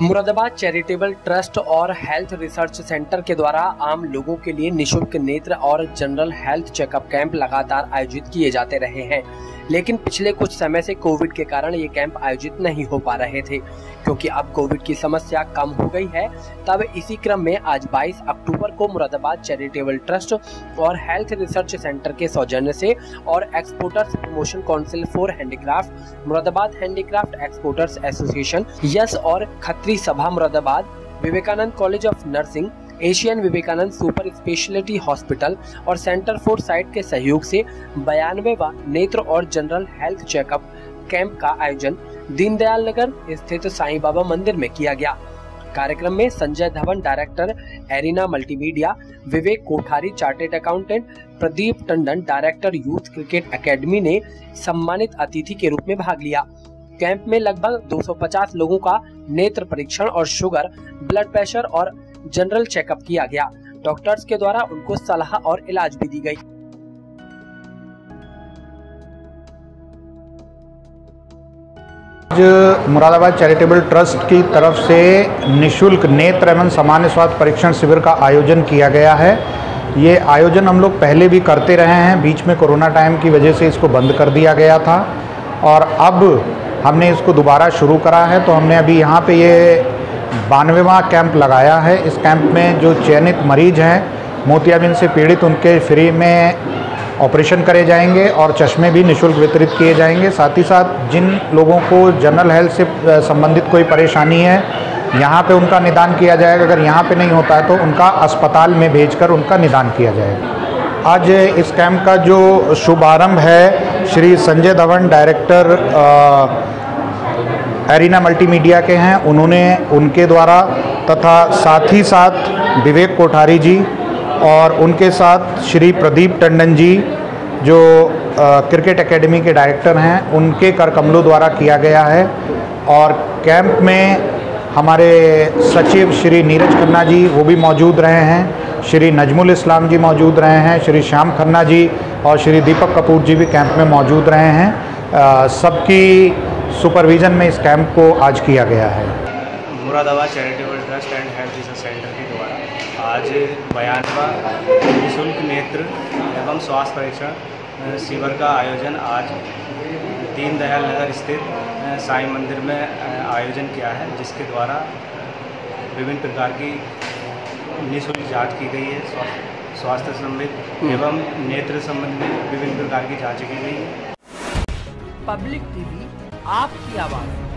Moradabad charitable trust और health research centre के द्वारा आम लोगों के लिए निशुल्क नेत्र और जनरल हेल्थ चेकअप कैंप लगातार आयोजित किए जाते रहे हैं। लेकिन पिछले कुछ समय से कोविड के कारण ये कैंप आयोजित नहीं हो पा रहे थे। क्योंकि अब कोविड की समस्या कम हो गई है, तब इसी क्रम में आज 22 अक्टूबर को मुरादाबाद चैरिटेबल ट्रस्ट और हेल्थ रिसर्च सेंटर के सौजन्य से और exporters promotion council for handicraft, Moradabad handicraft exporters association, yes और Khatri Sabha Moradabad, Vivekanand college of nursing, Asian Vivekanand super speciality hospital और सेंटर फॉर साइट के सहयोग से बयानवे नेत्र और जनरल हेल्थ चेकअप कैंप का आयोजन दीनदयाल नगर स्थित साईं बाबा मंदिर में किया गया। कार्यक्रम में Sanjay Dhawan director, Arena multimedia, Vivek Kothari, chartered accountant, Pradeep Tandon director youth cricket academy ने सम्मानित अतिथि के रूप में भाग लिया। कैंप में लगभग 250 लोगों का नेत्र परीक्षण और शुगर ब्लड प्रेशर और जनरल चेकअप किया गया। डॉक्टर्स के द्वारा उनको सलाह और इलाज भी दी गई। आज मुरादाबाद चैरिटेबल ट्रस्ट की तरफ़ से निशुल्क नेत्र एवं सामान्य स्वास्थ्य परीक्षण शिविर का आयोजन किया गया है। ये आयोजन हम लोग पहले भी करते रहे हैं, बीच में कोरोना टाइम की वजह से इसको बंद कर दिया गया था। और अब हमने इसको दोबारा शुरू करा है तो हमने अभी यहाँ पे ये बानवेवा कैंप लगाया है। इस कैंप में जो चयनित मरीज़ हैं मोतियाबिंद से पीड़ित, उनके फ्री में ऑपरेशन करे जाएँगे और चश्मे भी निशुल्क वितरित किए जाएँगे। साथ ही साथ जिन लोगों को जनरल हेल्थ से संबंधित कोई परेशानी है, यहाँ पे उनका निदान किया जाएगा। अगर यहाँ पे नहीं होता है तो उनका अस्पताल में भेजकर उनका निदान किया जाएगा। आज इस कैंप का जो शुभारंभ है Shri Sanjay Dhawan director Arena multimedia के हैं। उन्होंने उनके द्वारा तथा साथ ही साथ विवेक कोठारी जी और उनके साथ श्री प्रदीप टंडन जी जो आ, क्रिकेट एकेडमी के डायरेक्टर हैं उनके कर कमलों द्वारा किया गया है। और कैंप में हमारे सचिव श्री नीरज खन्ना जी वो भी मौजूद रहे हैं। श्री नजमुल इस्लाम जी मौजूद रहे हैं। श्री श्याम खन्ना जी और श्री दीपक कपूर जी भी कैंप में मौजूद रहे हैं। सबकी सुपरविज़न में इस कैंप को आज किया गया है। Moradabad charitable trust and health research centre के द्वारा आज बयानवा निःशुल्क नेत्र एवं स्वास्थ्य परीक्षण शिविर का आयोजन आज दीनदयाल नगर स्थित साई मंदिर में आयोजन किया है, जिसके द्वारा विभिन्न प्रकार की निःशुल्क जाँच की गई है, स्वास्थ्य संबंधित हम्म। एवं नेत्र संबंधित विभिन्न प्रकार की जाँच की गई है पब्लिक टीवी आपकी आवाज़